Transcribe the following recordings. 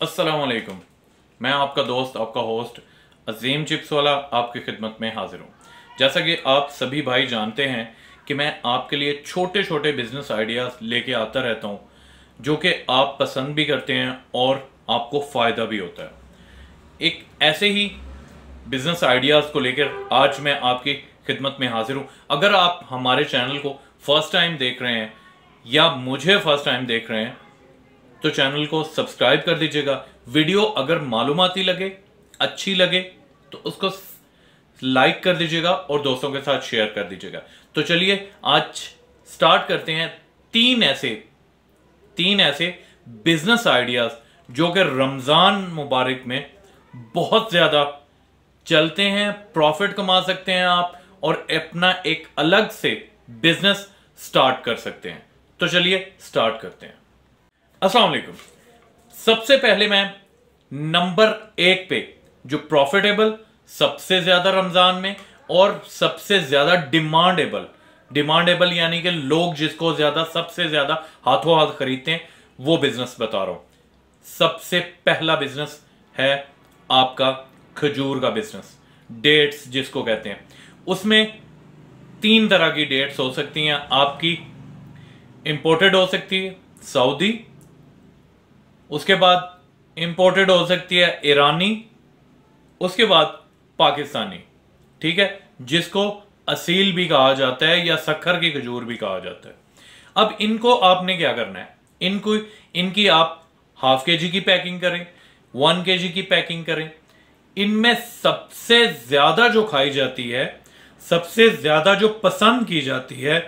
अस्सलाम वालेकुम मैं आपका दोस्त, आपका होस्ट, अजीम चिप्स वाला आपकी खिदमत में हाजिर हूँ। जैसा कि आप सभी भाई जानते हैं कि मैं आपके लिए छोटे छोटे बिज़नेस आइडियाज़ लेके आता रहता हूँ, जो कि आप पसंद भी करते हैं और आपको फ़ायदा भी होता है। एक ऐसे ही बिज़नेस आइडियाज़ को लेकर आज मैं आपकी खिदमत में हाजिर हूँ। अगर आप हमारे चैनल को फ़र्स्ट टाइम देख रहे हैं या मुझे फ़र्स्ट टाइम देख रहे हैं तो चैनल को सब्सक्राइब कर दीजिएगा। वीडियो अगर मालूमती लगे, अच्छी लगे तो उसको लाइक कर दीजिएगा और दोस्तों के साथ शेयर कर दीजिएगा। तो चलिए, आज स्टार्ट करते हैं तीन ऐसे तीन ऐसे बिज़नेस आइडियाज़ जो कि रमज़ान मुबारक में बहुत ज़्यादा चलते हैं प्रॉफिट कमा सकते हैं आप और अपना एक अलग से बिज़नेस स्टार्ट कर सकते हैं। तो चलिए स्टार्ट करते हैं। वालेकुम सबसे पहले मैं नंबर एक पे, जो प्रॉफिटेबल सबसे ज़्यादा रमज़ान में और सबसे ज़्यादा डिमांडेबल डिमांडेबल यानी कि लोग जिसको ज़्यादा, सबसे ज़्यादा हाथों हाथ खरीदते हैं, वो बिज़नेस बता रहा हूँ। सबसे पहला बिज़नेस है आपका खजूर का बिज़नेस डेट्स जिसको कहते हैं। उसमें तीन तरह की डेट्स हो सकती हैं। आपकी इंपोर्टेड हो सकती है सऊदी उसके बाद इंपोर्टेड हो सकती है ईरानी, उसके बाद पाकिस्तानी, ठीक है? जिसको असील भी कहा जाता है या सखर की खजूर भी कहा जाता है। अब इनको आपने क्या करना है? इनको, इनकी आप हाफ़ के जी की पैकिंग करें वन के जी की पैकिंग करें। इनमें सबसे ज़्यादा जो खाई जाती है, सबसे ज़्यादा जो पसंद की जाती है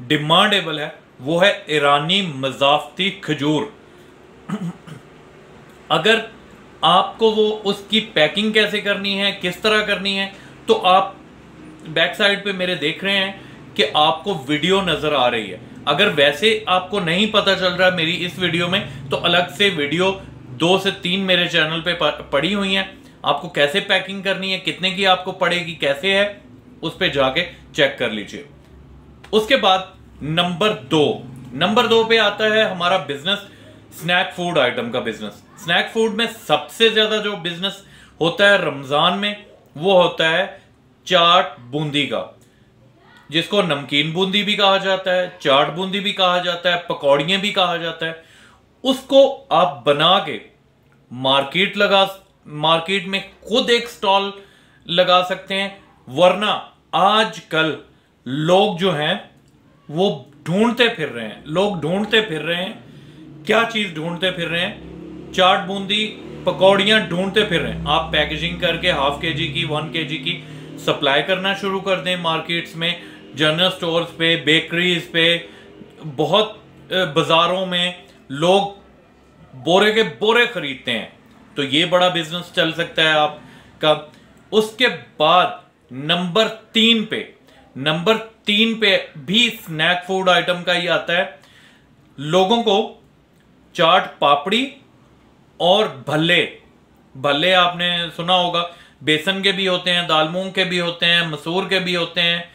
डिमांडेबल है, वो है ईरानी मजाफती खजूर। अगर आपको वो उसकी पैकिंग कैसे करनी है, किस तरह करनी है तो आप बैक साइड पे मेरे देख रहे हैं कि आपको वीडियो नज़र आ रही है। अगर वैसे आपको नहीं पता चल रहा मेरी इस वीडियो में तो अलग से वीडियो दो से तीन मेरे चैनल पे पड़ी हुई है। आपको कैसे पैकिंग करनी है, कितने की आपको पड़ेगी, कैसे है, उस पर जाके चेक कर लीजिए। उसके बाद नंबर दो। नंबर दो पे आता है हमारा बिज़नेस स्नैक फ़ूड आइटम का बिज़नेस स्नैक फ़ूड में सबसे ज़्यादा जो बिज़नेस होता है रमज़ान में, वो होता है चाट बूंदी का, जिसको नमकीन बूंदी भी कहा जाता है, चाट बूंदी भी कहा जाता है, पकौड़ियाँ भी कहा जाता है। उसको आप बना के मार्केट लगा, मार्केट में खुद एक स्टॉल लगा सकते हैं, वरना आजकल लोग जो हैं, वो ढूंढते फिर रहे हैं, लोग ढूंढते फिर रहे हैं क्या चीज़ ढूंढते फिर रहे हैं? चाट बूंदी, पकौड़ियाँ ढूंढते फिर रहे हैं। आप पैकेजिंग करके हाफ़ के जी की वन के जी की सप्लाई करना शुरू कर दें मार्केट्स में जनरल स्टोर्स पे बेकरीज पे, बहुत बाजारों में लोग बोरे के बोरे खरीदते हैं। तो ये बड़ा बिज़नेस चल सकता है आपका। उसके बाद नंबर तीन पे, नंबर तीन पे भी स्नैक फ़ूड आइटम का ही आता है। लोगों को चाट, पापड़ी और भल्ले। भल्ले आपने सुना होगा। बेसन के भी होते हैं, दाल मूंग के भी होते हैं, मसूर के भी होते हैं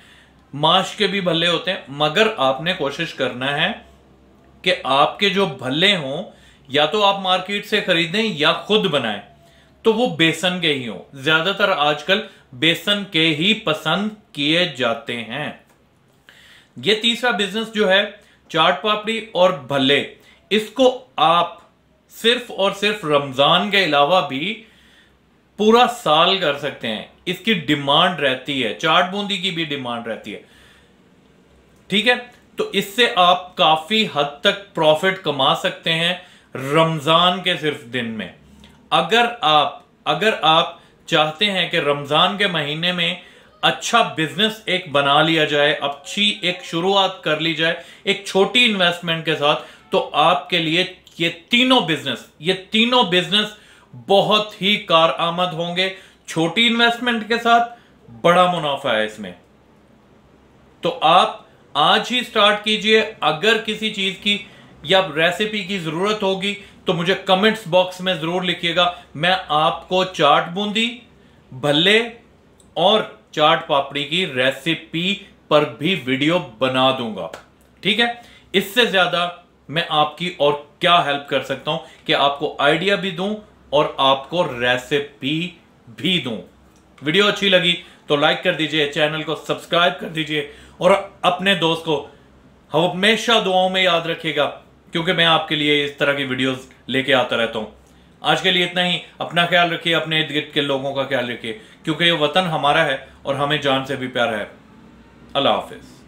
माश के भी भल्ले होते हैं। मगर आपने कोशिश करना है कि आपके जो भल्ले हों, या तो आप मार्केट से खरीदें या खुद बनाएँ तो वो बेसन के ही हो। ज़्यादातर आजकल बेसन के ही पसंद किए जाते हैं। ये तीसरा बिज़नेस जो है, चाट, पापड़ी और भल्ले। इसको आप सिर्फ़ और सिर्फ़ रमज़ान के अलावा भी पूरा साल कर सकते हैं। इसकी डिमांड रहती है। चाट बूंदी की भी डिमांड रहती है। ठीक है? तो इससे आप काफ़ी हद तक प्रॉफिट कमा सकते हैं रमज़ान के सिर्फ़ दिन में। अगर आप अगर आप चाहते हैं कि रमज़ान के महीने में अच्छा बिज़नेस एक बना लिया जाए, अच्छी एक शुरुआत कर ली जाए, एक छोटी इन्वेस्टमेंट के साथ तो आपके लिए ये तीनों बिज़नेस ये तीनों बिज़नेस बहुत ही कार आमद होंगे। छोटी इन्वेस्टमेंट के साथ बड़ा मुनाफा है इसमें। तो आप आज ही स्टार्ट कीजिए। अगर किसी चीज़ की या रेसिपी की ज़रूरत होगी तो मुझे कमेंट्स बॉक्स में ज़रूर लिखिएगा। मैं आपको चाट बूंदी, भल्ले और चाट पापड़ी की रेसिपी पर भी वीडियो बना दूँगा। ठीक है? इससे ज़्यादा मैं आपकी और क्या हेल्प कर सकता हूँ कि आपको आइडिया भी दूँ और आपको रेसिपी भी दूँ। वीडियो अच्छी लगी तो लाइक कर दीजिए चैनल को सब्सक्राइब कर दीजिए और अपने दोस्त को हमेशा दुआओं में याद रखिएगा, क्योंकि मैं आपके लिए इस तरह की वीडियोस लेके आता रहता हूँ। आज के लिए इतना ही। अपना ख्याल रखिए, अपने इर्द गिर्द के लोगों का ख्याल रखिए, क्योंकि ये वतन हमारा है और हमें जान से भी प्यारा है। अल्लाह हाफिज़।